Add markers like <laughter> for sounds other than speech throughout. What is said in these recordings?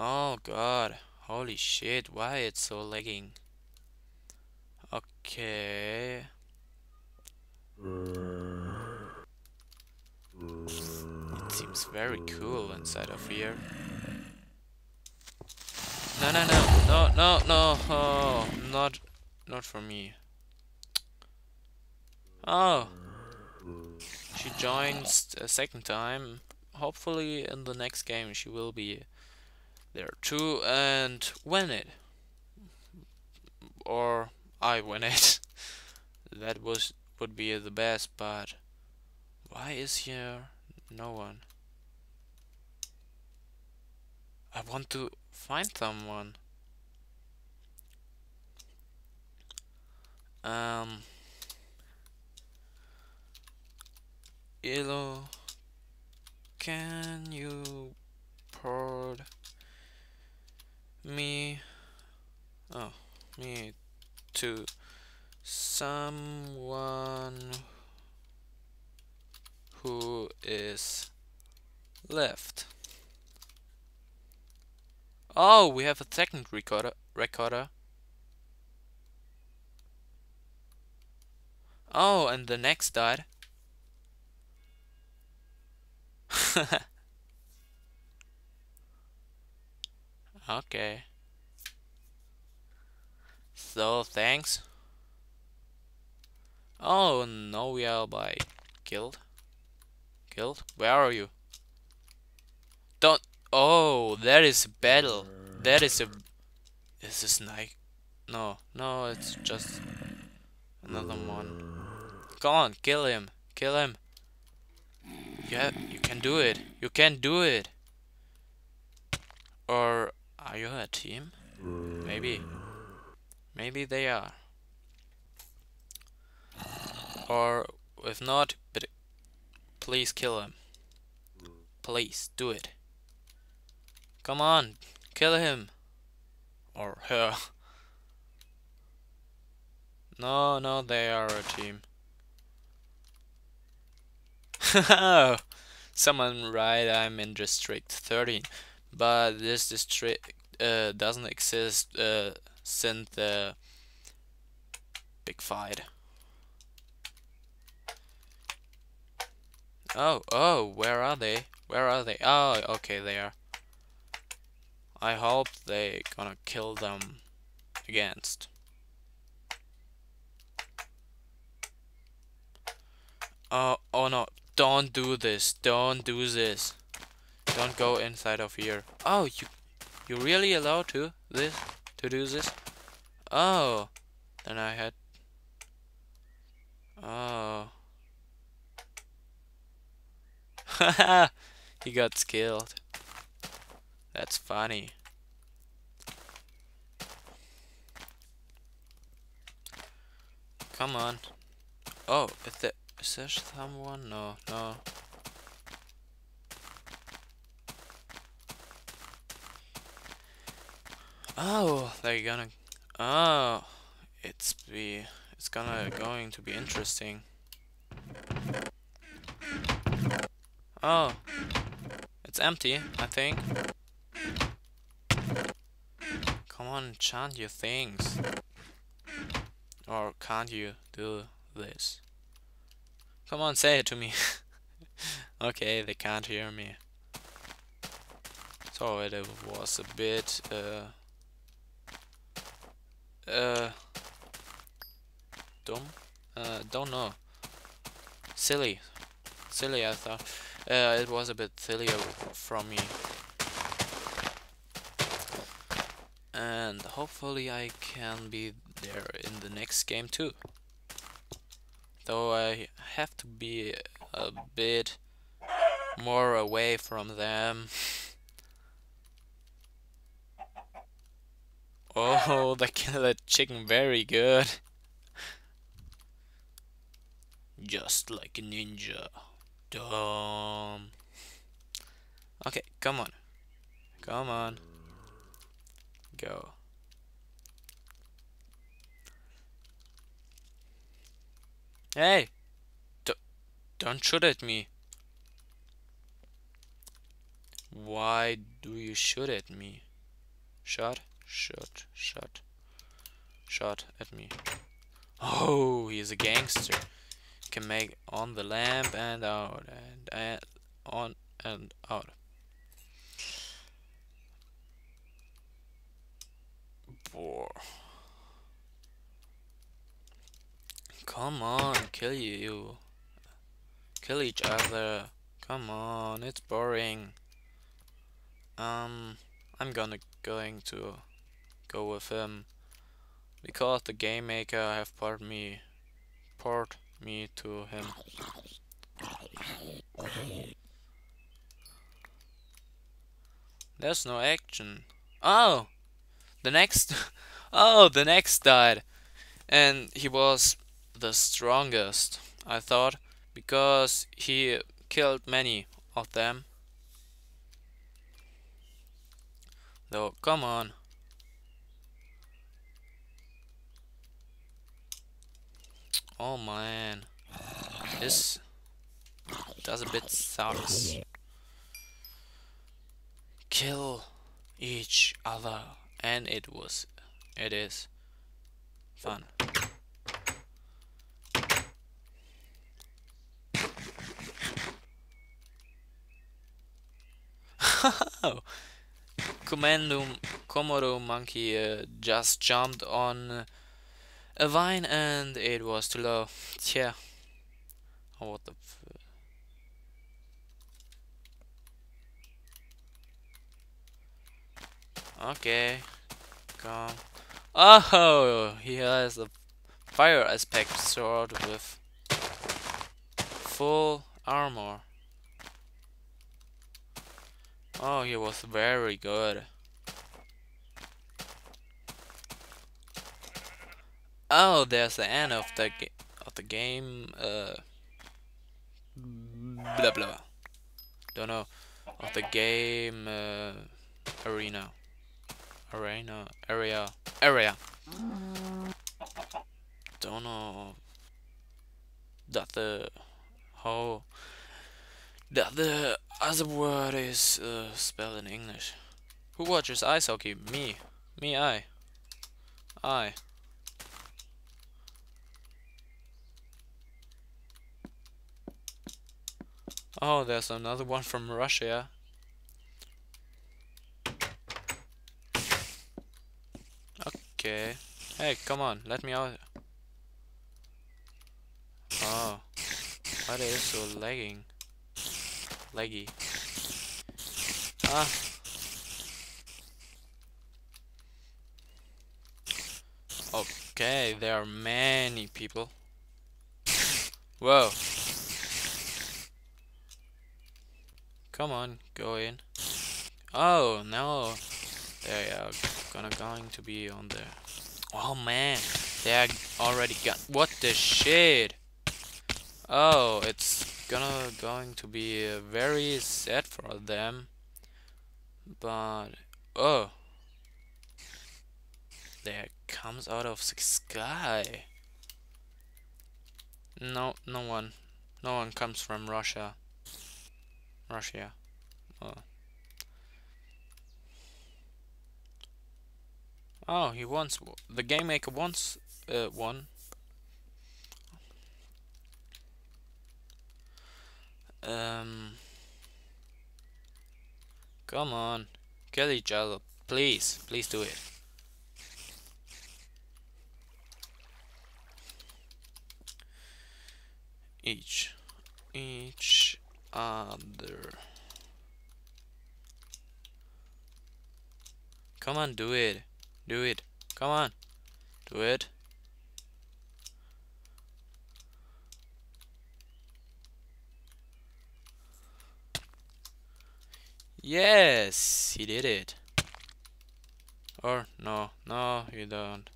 Oh god. Holy shit, why it's so lagging? Okay. It seems very cool inside of here. No, no, no, no, no, no, oh, not, not for me. Oh, she joins a second time. Hopefully in the next game she will be there too and win it. Or I win it. <laughs> that was would be the best, but why is here no one? I want to find someone. Um Elo can you port me oh me to someone who is left. Oh, we have a second recorder. recorder. Oh, and the next died. <laughs> okay. So, thanks. Oh, no, we are by killed. Killed? Where are you? Don't. Oh, that is a battle. That is a. Is this Nike? No, no, it's just another one. Go on, kill him. Kill him. Yeah, you can do it. You can do it. Or are you a team? Maybe. Maybe they are. Or if not, but please kill him. Please do it. Come on, kill him. Or her. <laughs> No, no, they are a team. <laughs> Someone right, I'm in District 13. But this district uh, doesn't exist uh, since the big fight. Oh, oh, where are they? Where are they? Oh, okay, they are. I hope they gonna kill them against. Oh, oh no, don't do this, don't do this. Don't go inside of here. Oh, you, you really allowed to this, to do this? Oh, then I had, oh. <laughs> he got killed. That's funny. Come on. Oh, is there, is there someone? No, no. Oh, they're gonna. Oh, it's be. It's gonna going to be interesting. Oh. It's empty, I think. Come on, chant your things. Or can't you do this? Come on, say it to me. <laughs> okay, they can't hear me. So it was a bit, uh, uh, dumb? Uh, don't know. Silly. Silly, I thought. Uh, it was a bit silly from me. And hopefully I can be there in the next game too. Though I have to be a bit more away from them. <laughs> oh, they kill that chicken very good. Just like a ninja. Dumb. Okay, come on. Come on. Go. Hey! D don't shoot at me. Why do you shoot at me? Shot, shot, shot, shot at me. Oh, he's a gangster. Can make on the lamp and out and, and on and out. Boar. Come on, kill you. Kill each other. Come on, it's boring. Um, I'm gonna going to go with him because the game maker have part me, part me to him. There's no action. Oh, the next, <laughs> oh, the next died, and he was the strongest. I thought because he killed many of them. Though, come on. Oh man. This does a bit sucks. Kill each other and it was it is fun. <laughs> Commando Komodo monkey uh, just jumped on a vine and it was too low. Yeah. Oh, what the Okay. Come. Oh, he has a fire aspect sword with full armor. Oh, he was very good. Oh, there's the end of the of the game. Uh, blah blah. Don't know of the game uh, arena, arena area area. Don't know that the how that the other word is uh, spelled in English. Who watches ice hockey? Me. Me, I. I. Oh, there's another one from Russia. Okay. Hey, come on, let me out. Oh. Why are they so lagging? Leggy. Ah. Okay, there are many people. Whoa. Come on, go in. Oh, no. They are gonna going to be on there. Oh man, they are already got. What the shit? Oh, it's gonna going to be very sad for them but oh there comes out of the sky no no one no one comes from Russia Russia oh oh he wants the game maker wants uh, one Um. Come on. Kill each other. Please. Please do it. Each. Each Um, other. Come on, do it. Do it. Come on. Do it. Yes, he did it. Or no, no, you don't.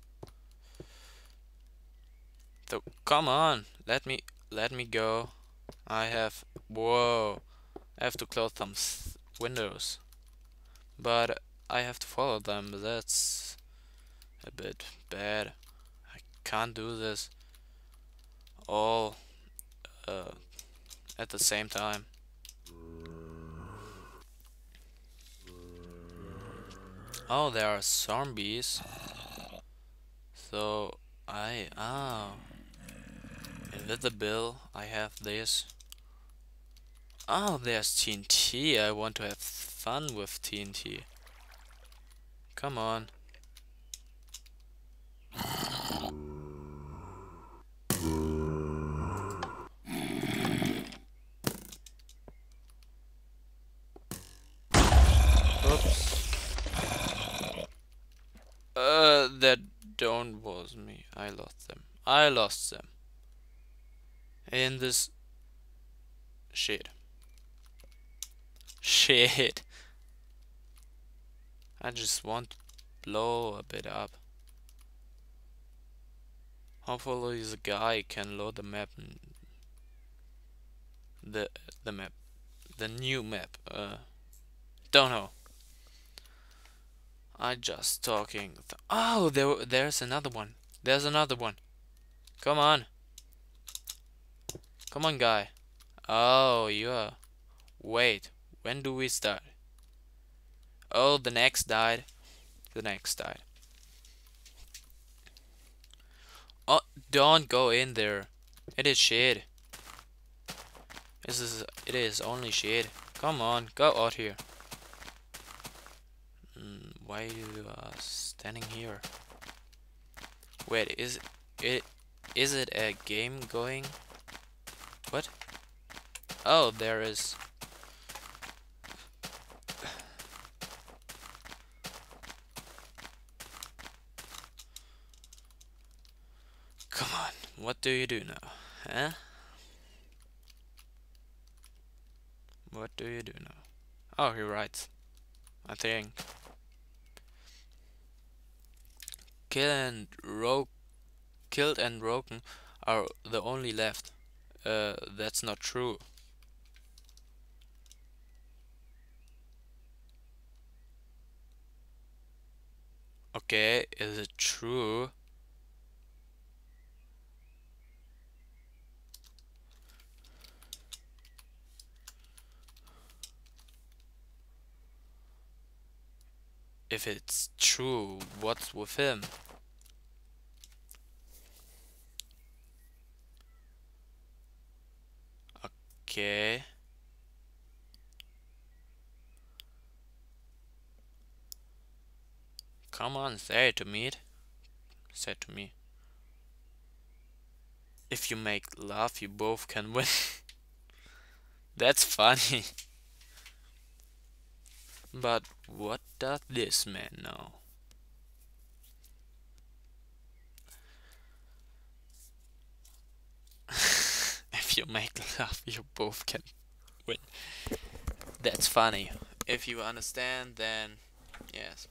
So come on, let me let me go. I have whoa. I have to close some windows, but I have to follow them. That's a bit bad. I can't do this all uh, at the same time. Oh, there are zombies. So I oh invisible. I have this. Oh, there's TNT. I want to have fun with TNT. Come on. Uh, that don't was me. I lost them. I lost them. In this shit. Shit. I just want to blow a bit up. Hopefully the guy can load the map the the map the new map uh don't know I just talking. oh, there, there's another one. There's another one. Come on. Come on, guy. Oh, you. Wait, when do we start? Oh, the next died. The next died. Oh, don't go in there. It is shit. This is. It is only shit. Come on, go out here hmm, why are you standing here? Wait, is it is it a game going? Oh, there is. Come on, what do you do now? Huh? What do you do now? Oh, he writes. I think. Kill and Rogue, killed and broken are the only left. Uh, that's not true. Okay, is it true? If it's true, what's with him? Okay. Come on, say it to me. Say it to me. If you make love, you both can win. <laughs> That's funny. But what does this man know? <laughs> if you make love, you both can win. That's funny. If you understand, then yes.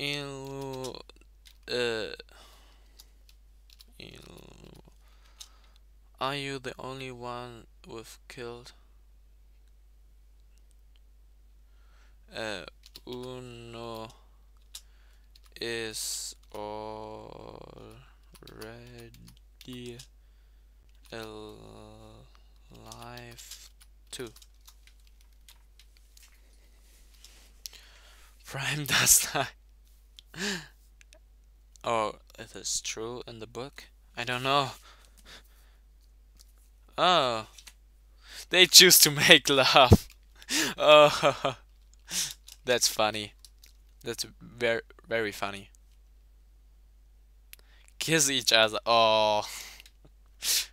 Uh, are you the only one we've killed? Uh, uno is already alive too. Prime <laughs> does die. Oh, is true in the book? I don't know. Oh. They choose to make <laughs> love. oh. <laughs> That's funny. That's very, very funny. Kiss each other. Oh. <laughs>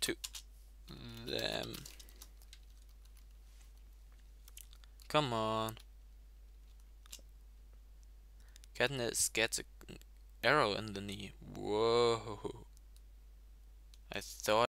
to them. Come on. Katniss gets an arrow in the knee. Whoa. I thought